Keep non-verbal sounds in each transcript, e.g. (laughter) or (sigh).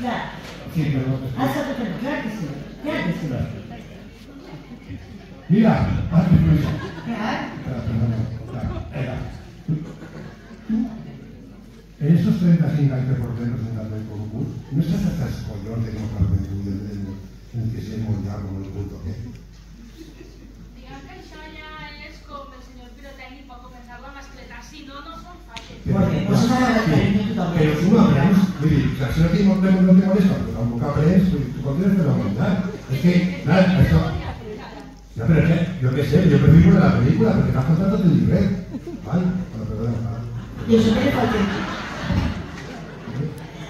Clar, Sí, però... ha estat fer clar que sí, clar que sí. Mira, hazme Luis. Clar, Espera, perdona. Claro, era. En estos 35 años que porté presentando el concurso, no estás hasta el collón de mostrar el en, en el que se hemos ya con el culto que Diguem que això ja és com el senyor pirotècnic pot començar la mascleta, si no, no són fàcils. molt bé, doncs ara la tenim totalment. Pero tú no aprendes, vull dir, que si no te, no, no te molesta, pero tampoco aprendes, vull dir, tu continúas fenomenal. Es que, nada, esto... Ya, pero es que, yo qué sé, yo prefiero la película, porque estás contando el libreto. Vale, bueno, perdona, nada. I això què li falta?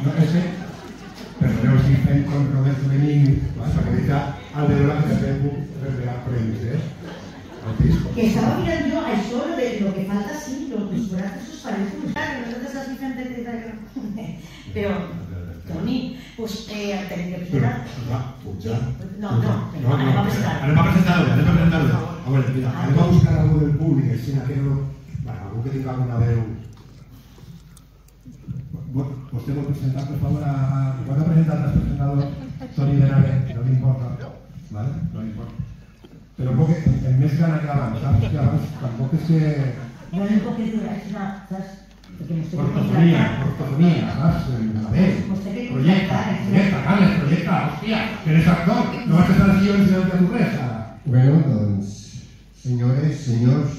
No, és que, perdoneu si fem com Roberto Benigni, ¿vale? perquè dic al de la que fem revelar premis, eh? El. Que estava mirant jo això de lo que falta sí, lo que sobrat esos parecen. Claro, nosotros así frente a Pero, Toni, pues eh, tenim que presentar. No, no, no, anem a presentar. Anem a presentar-lo, anem a. A veure, mira, anem a buscar algú del públic, així que no... Bueno, algú que tingui alguna veu... Vostè vol presentar, per favor, a... Pot presentar al presentador Toni Benave, no li importa, ¿vale? No. Però un poc, en més gana que abans, saps? Que abans tampoc és que... No hay un poquito de ayuda, ¿sabes? Porque me estoy Ortofonía, ortofonía, ¿sabes? A ver, Usted que proyecta, contratar, ¿eh? proyecta, Carles, proyecta, hòstia, que eres actor, no vas a estar aquí ensenyant a tu res, ara. Bueno, doncs, senyores, senyors,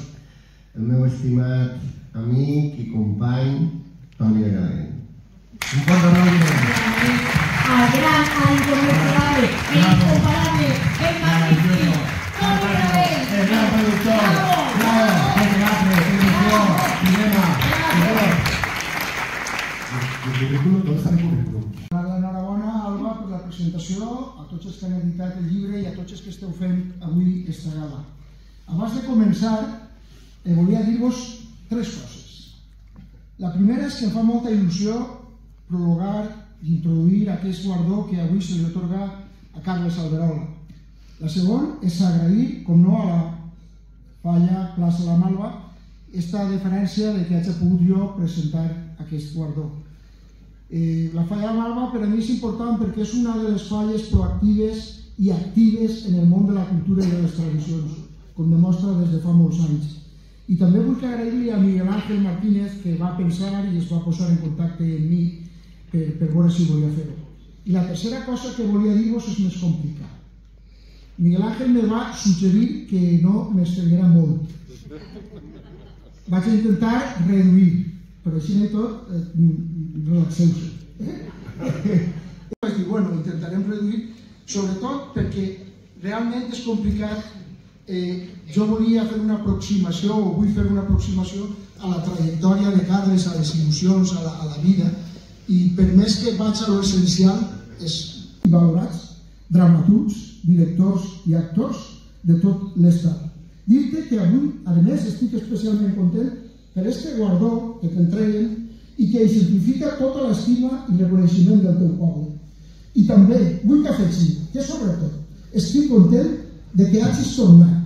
el meu estimat amic i company, Toni Benavent. Un bon aplaudiment. Al gran, al incomparable, incomparable, el magnífico, currículum, ¿dónde está el currículum? L'enhorabona, Alba, per la presentació, a tots els que han editat el llibre i a tots els que esteu fent avui esta gala. Abans de començar, eh, volia dir-vos tres coses. La primera és que em fa molta il·lusió prologar i introduir aquest guardó que avui se li otorga a Carles Alberola. La segona és agrair, com no, a la Falla Plaça La Malva, esta deferència de que hagi pogut jo presentar aquest guardó. Eh, la falla Malva per a mi és important perquè és una de les falles proactives i actives en el món de la cultura i de les tradicions, com demostra des de fa molts anys. I també vull agrair-li a Miguel Ángel Martínez que va pensar i es va posar en contacte amb mi per, per veure si volia fer-ho. I la tercera cosa que volia dir-vos és més complicat. Miguel Ángel me va suggerir que no m'estenguera molt. Vaig intentar reduir, però així i tot, eh, relaxeu-se. Eh? (laughs) Vaig dir, bueno, intentarem reduir, sobretot perquè realment és complicat. Eh, jo volia fer una aproximació, o vull fer una aproximació a la trajectòria de Carles, a les il·lusions, a la, a la vida, i per més que vaig a lo essencial, és valorats dramaturgs, directors i actors de tot l'estat. Dir-te que avui, a més, estic especialment content per este guardó que t'entreguen i que exemplifica tota l'estima i reconeixement del teu poble. I també vull que afegir que sobretot estic content de que hagis tornat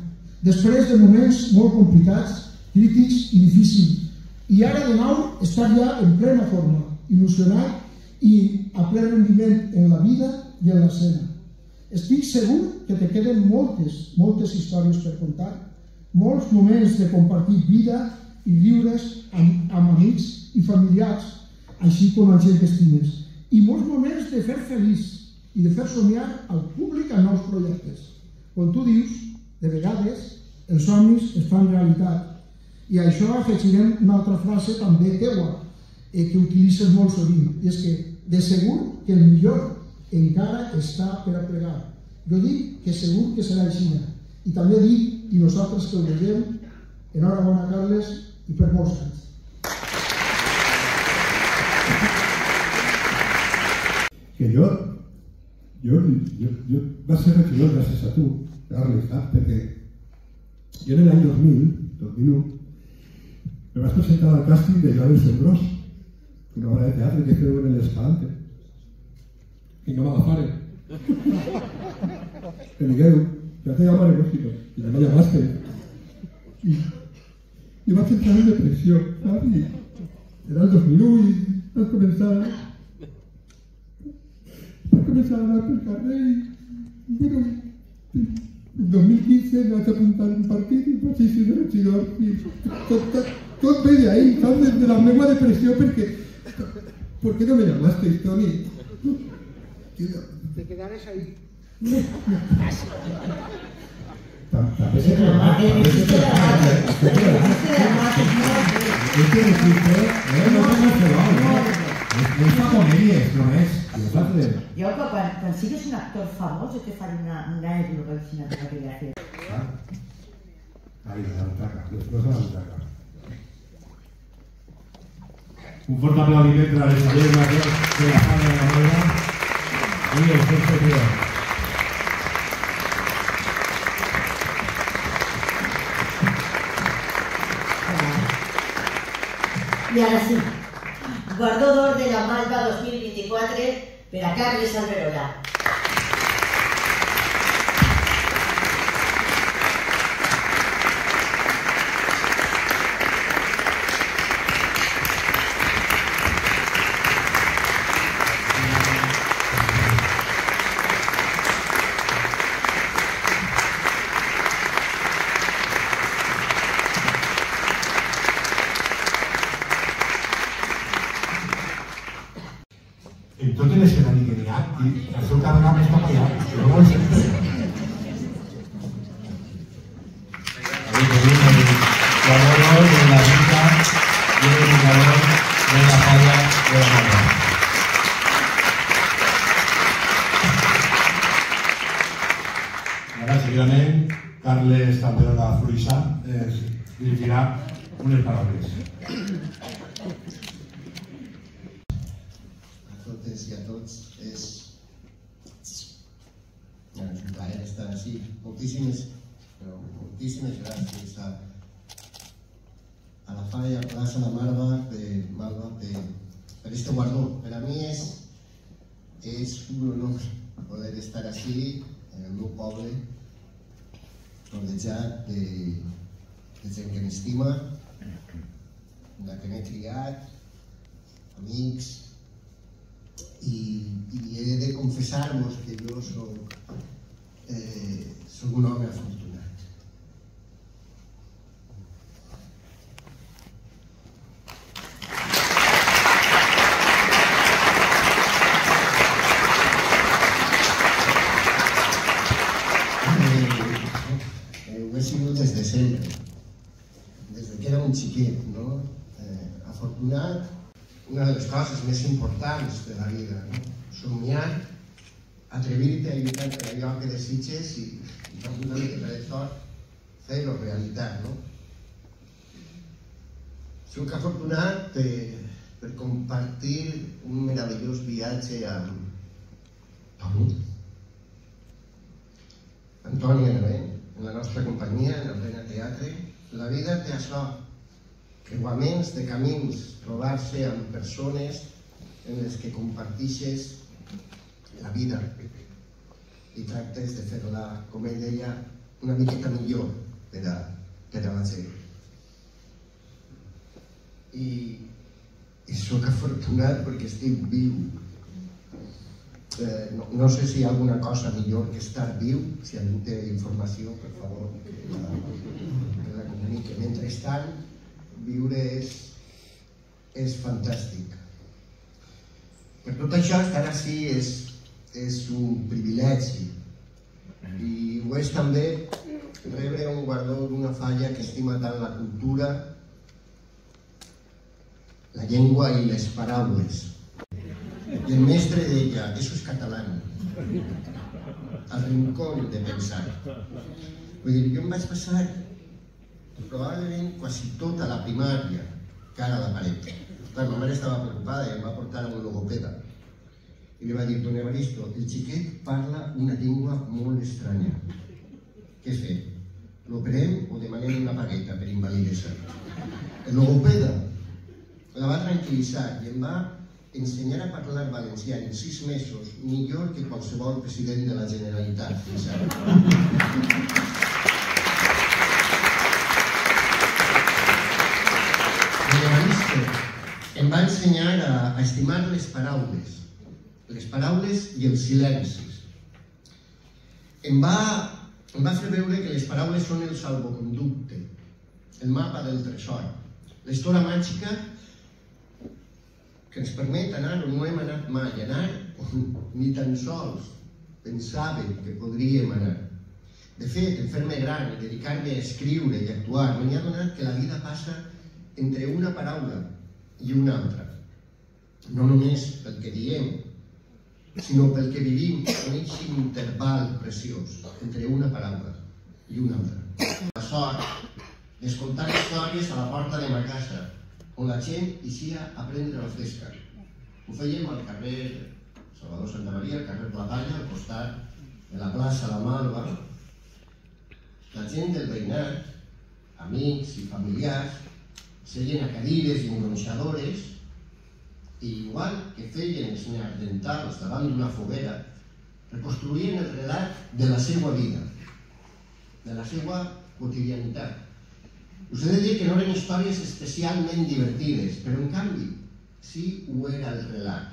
després de moments molt complicats, crítics i difícils. I ara de nou estar ja en plena forma, il·lusionat i a ple rendiment en la vida i en l'escena. Estic segur que te queden moltes, moltes històries per contar, molts moments de compartir vida i lliures amb, amb amics i familiars, així com amb gent que estimes, i molts moments de fer feliç i de fer somiar al públic a nous projectes. Com tu dius, de vegades els somnis es fan realitat. I a això afegirem una altra frase també teua, eh, que utilitzes molt sovint, i és que de segur que el millor encara està per a plegar. Jo dic que segur que serà així. I també dic, i nosaltres que ho veiem, enhorabona Carles i per molts anys. Que yo, yo, yo, yo va a ser regidor gracias a tú, Carles, ¿sabes? Porque yo en el año 2000, 2001, me vas presentar al casting de Isabel Sembros, una obra de teatro que fue en el Escalante. Y no me agafare. (laughs) Que Miguel, ya te llamaré lógico, y ya me llamaste. Y yo vaig entrar en depressió, saps? I era el 2001 i vas començar per començar a anar pel carrer i, bueno, en 2015 me vaig apuntar a un partit i vaig ser de regidor i tot, tot, tot ve de ahí, saps? De, de la meva depressió perquè... ¿Por qué no me llamaste, Tony? Te quedares ahí. També se troba, també se troba, Este Este decirte, eh, no te has probado, ¿eh? No es comedies, no és. Nosaltres. Jo, que quan, quan sigues un actor famós, jo te faré una, una època que aquella fer. Ahí, la butaca, després de la butaca. Un fuerte aplaudimiento a Isabel Mayor de la Falla de la Moira. Y el jefe tío. I ara sí, guardó d'or de la Malva 2024 per a Carles Alberola. El seu cada cap està allà. No ho sé. Ahí tenemos el cuadro de la ruta y el indicador de la falla de la mano. Ara, seguidament, Carles Alberola Fruissà eh, dirigirà unes paraules. Així. Moltíssimes, però moltíssimes gràcies a, a la Falla, a Plaça de Marva, de Malva, de, este guardó. Per a mi és, és un honor poder estar així, en el meu poble, rodejat de, de gent que m'estima, de que m'he criat, amics, i, i he de confessar-vos que jo soc, eh, soc un home afortunat. Eh, eh, ho he sigut des de sempre, des de que era un xiquet, no? Eh, afortunat una de les coses més importants de la vida, no? somiar, atrevir-te a lluitar per allò que desitges i, i per una miqueta de sort fer-ho realitat. No? Soc afortunat per, per compartir un meravellós viatge amb Toni, Antoni Anavent, en la nostra companyia, en el Rena Teatre. La vida té això, creuaments de camins, trobar-se amb persones en les que compartixes la vida i tractes de fer-la, com ell deia, una miqueta millor per a, per a la gent. I, i sóc afortunat perquè estic viu. Eh, no, no sé si hi ha alguna cosa millor que estar viu, si algú té informació, per favor, que la, que la comunique. Mentrestant, viure és, és fantàstic. Per tot això, estar així és, és un privilegi. I ho és també rebre un guardó d'una falla que estima tant la cultura, la llengua i les paraules. I el mestre deia, eso es catalán. Al rincón de pensar. Vull dir, jo em vaig passar probablement quasi tota la primària cara a la paret. Clar, ma mare estava preocupada i em va portar a un logopeda. I li va dir, don Evaristo, el xiquet parla una llengua molt estranya. Què fer? L'operem o demanem una pagueta per invalidesa? El logopeda la va tranquil·litzar i em va ensenyar a parlar valencià en sis mesos millor que qualsevol president de la Generalitat fins ara. Em va ensenyar a, a estimar les paraules, les paraules i els silencis. Em va, em va fer veure que les paraules són el salvoconducte, el mapa del tresor, l'estora màgica que ens permet anar on no hem anat mai, anar on (laughs) ni tan sols pensàvem que podríem anar. De fet, en fer-me gran i dedicar-me a escriure i actuar, m'he adonat que la vida passa entre una paraula i una altra. No només pel que diem, sinó pel que vivim en aquest interval preciós entre una paraula i una altra. La sort d'escoltar històries a la porta de ma casa, on la gent eixia a prendre la fresca. Ho fèiem al carrer Salvador Santa Maria, al carrer Platalla, al costat de la plaça La Malva. La gent del veïnat, amics i familiars, seien a cadires i engronxadores i igual que feien els neandertals davant d'una foguera, reconstruïen el relat de la seva vida, de la seva quotidianitat. Us he de dir que no eren històries especialment divertides, però en canvi sí ho era el relat.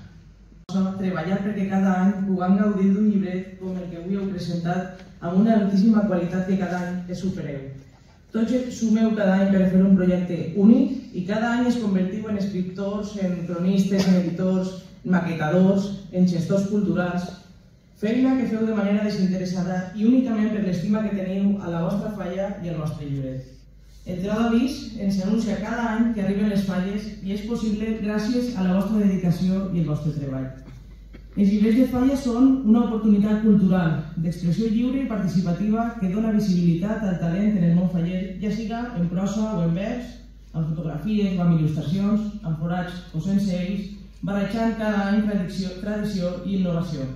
Treballar perquè cada any puguem gaudir d'un llibret com el que avui heu presentat amb una altíssima qualitat que cada any es supereu. Tots sumeu cada any per fer un projecte únic i cada any es convertiu en escriptors, en cronistes, en editors, en maquetadors, en gestors culturals, feina que feu de manera desinteressada i únicament per l'estima que teniu a la vostra falla i al vostre llibret. El Trau d'Avís ens anuncia cada any que arriben les falles i és possible gràcies a la vostra dedicació i el vostre treball. Els llibres de falla són una oportunitat cultural, d'expressió lliure i participativa que dona visibilitat al talent en el món faller, ja siga en prosa o en vers, amb fotografies o amb il·lustracions, amb forats o sense ells, barrejant cada any tradició, tradició i innovació.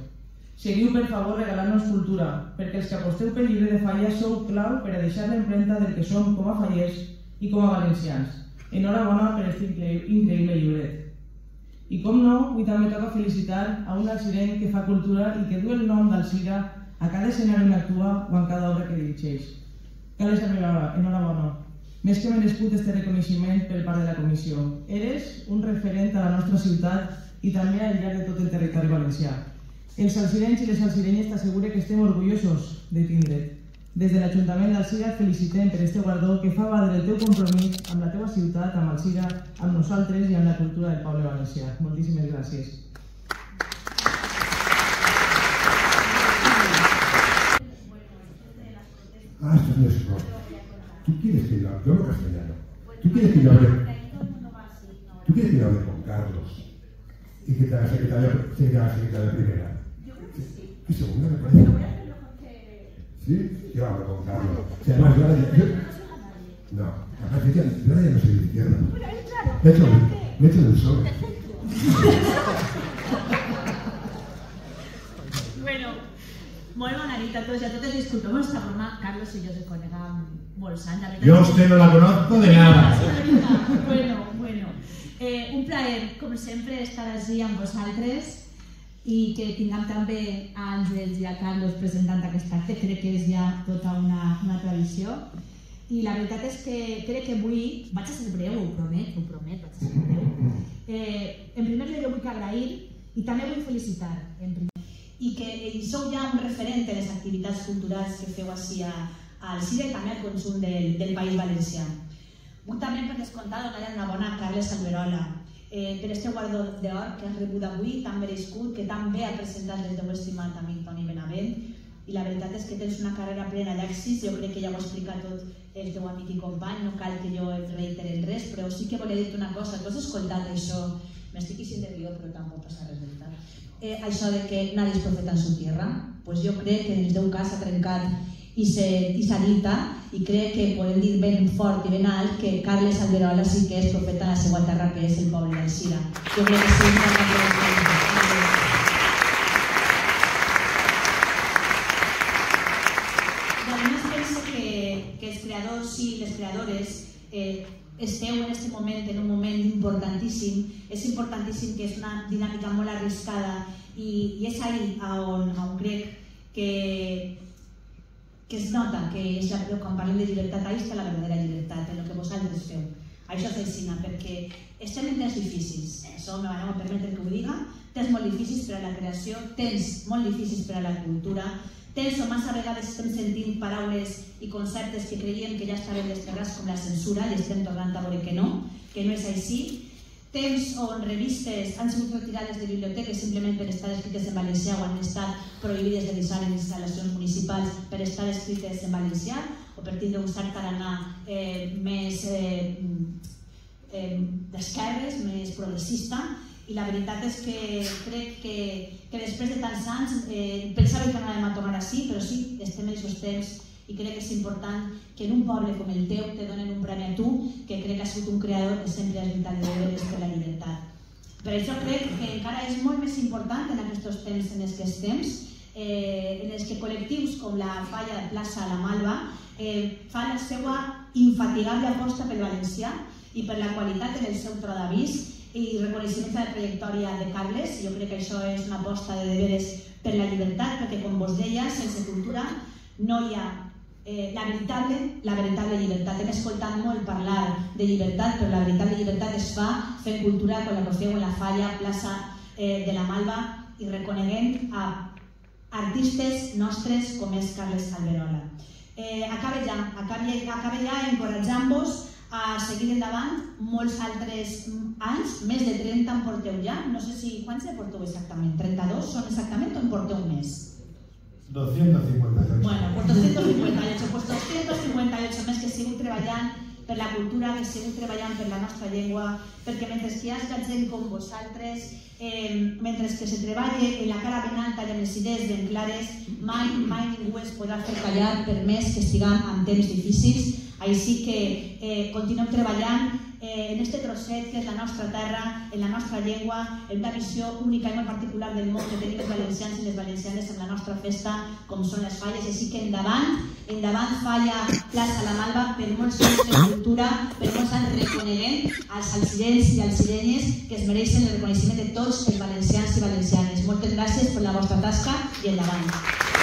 Seguiu, per favor, regalant-nos cultura, perquè els que aposteu pel llibre de falla sou clau per a deixar l'empremta del que som com a fallers i com a valencians. Enhorabona per aquest increïble llibret. I com no, avui també toca felicitar a un accident que fa cultura i que du el nom d'Alcira a cada escenari on actua o en cada obra que dirigeix. Carles Arribava, enhorabona. Més que merescut este reconeixement per part de la comissió. Eres un referent a la nostra ciutat i també al llarg de tot el territori valencià. Els salsirenys i les salsirenyes t'assegure que estem orgullosos de tindre't. Des de l'Ajuntament d'Alcira et felicitem per este guardó que fa valdre el teu compromís amb la teva ciutat, amb Alcira, amb nosaltres i amb la cultura del poble valencià. Moltíssimes gràcies. Ah, esto no es. ¿Tú quieres que yo hable? Yo castellano. ¿Tú quieres que yo hable? ¿Tú quieres que yo hable con Carlos? Y que te haga secretaria, secretaria, secretaria primera. ¿Qué segunda me parece? ¿Sí? Yo hablo con Carlos. Si además yo ahora ya- yo- No, aparte yo ahora ya no soy de izquierda. Me he hecho, me he hecho del sol. Bueno, molt bona nit a tots i a totes. Disculpeu aquesta broma, Carlos i jo se conegam molts anys. Yo a usted no la conozco de nada. (laughs) Bueno, bueno. Eh, un plaer, com sempre, estar així amb vosaltres i que tinguem també Àngels i a Carlos presentant aquest acte. Crec que és ja tota una, una tradició. I la veritat és que crec que avui, vaig a ser breu, ho promet, ho promet, vaig a ser breu. Eh, en primer lloc vull agrair i també vull felicitar en primer i que eh, sou ja un referent de les activitats culturals que feu així a, a Alcira i també al conjunt del, del País Valencià. Vull també per descomptat donar una bona a Carles Alberola eh, per este guardó d'or que has rebut avui, tan merescut, que tan bé ha presentat el teu estimat amic Toni Benavent. I la veritat és que tens una carrera plena d'èxits, jo crec que ja ho ha explicat tot el teu amic i company, no cal que jo et reiteri res, però sí que volia dir-te una cosa, tu has escoltat això, m'estic eixint de guió però tampoc passa res veritat, eh, això de que nadie es profeta en su tierra, pues jo crec que en el teu cas ha trencat i se, i s'ha dita i crec que podem dir ben fort i ben alt que Carles Alberola sí que és profeta en la seva terra que és el poble d'Alcira. Jo crec que sí, que ha I a més penso que, les creadores eh, esteu en aquest moment en un moment importantíssim. És importantíssim que és una dinàmica molt arriscada i, i és ahí on, on crec que, que es nota que és la, quan parlem de llibertat, ahí està la verdadera llibertat, en el que vosaltres feu. Això així, perquè estem en temps difícils, això me van permetre que ho diga, temps molt difícils per a la creació, temps molt difícils per a la cultura, temps on massa vegades estem sentint paraules i conceptes que creiem que ja estaven desterrats com la censura i estem tornant a veure que no, que no és així, temps on revistes han sigut retirades de biblioteques simplement per estar escrites en valencià o han estat prohibides de deixar en instal·lacions municipals per estar escrites en valencià o per tindre un cert tarannà eh, més eh, eh, d'esquerres, més progressista, i la veritat és que crec que, que després de tants anys eh, pensava que anàvem a tornar així, però sí, estem en aquests temps i crec que és important que en un poble com el teu te donen un premi a tu, que crec que has sigut un creador que sempre has lluitat de deures per la llibertat. Per això crec que encara és molt més important en aquests temps en els que estem, eh, en els que col·lectius com la Falla de Plaça La Malva eh, fan la seva infatigable aposta pel valencià i per la qualitat en el seu tro d'avís i reconeixement de la trajectòria de Carles. Jo crec que això és una aposta de deberes per la llibertat, perquè com vos deia, sense cultura no hi ha eh, la, veritable, la veritable llibertat. Hem escoltat molt parlar de llibertat, però la veritable llibertat es fa fent cultura com la feu en la Falla, plaça eh, de la Malva, i reconeguent a artistes nostres com és Carles Alberola. Eh, acaba ja, acaba, acaba ja encoratjant-vos a seguir endavant molts altres anys, més de 30 en porteu ja, no sé si quants en porteu exactament, 32 són exactament o en porteu més? 258. Bueno, pues 258, pues 258 més que seguim treballant per la cultura, que seguim treballant per la nostra llengua, perquè mentre que hi ha gent com vosaltres, eh, mentre que se treballe en la cara ben alta i amb les idees ben clares, mai, mai ningú es podrà fer callar per més que estiguem en temps difícils, així que eh, continuem treballant eh, en este trosset que és la nostra terra, en la nostra llengua, en una visió única i molt particular del món que tenim els valencians i les valencianes en la nostra festa, com són les falles. Així que endavant, endavant falla plaça la Malva per molts anys de cultura, per molts anys reconeguent als alcirents i als sirenyes que es mereixen el reconeixement de tots els valencians i valencianes. Moltes gràcies per la vostra tasca i endavant.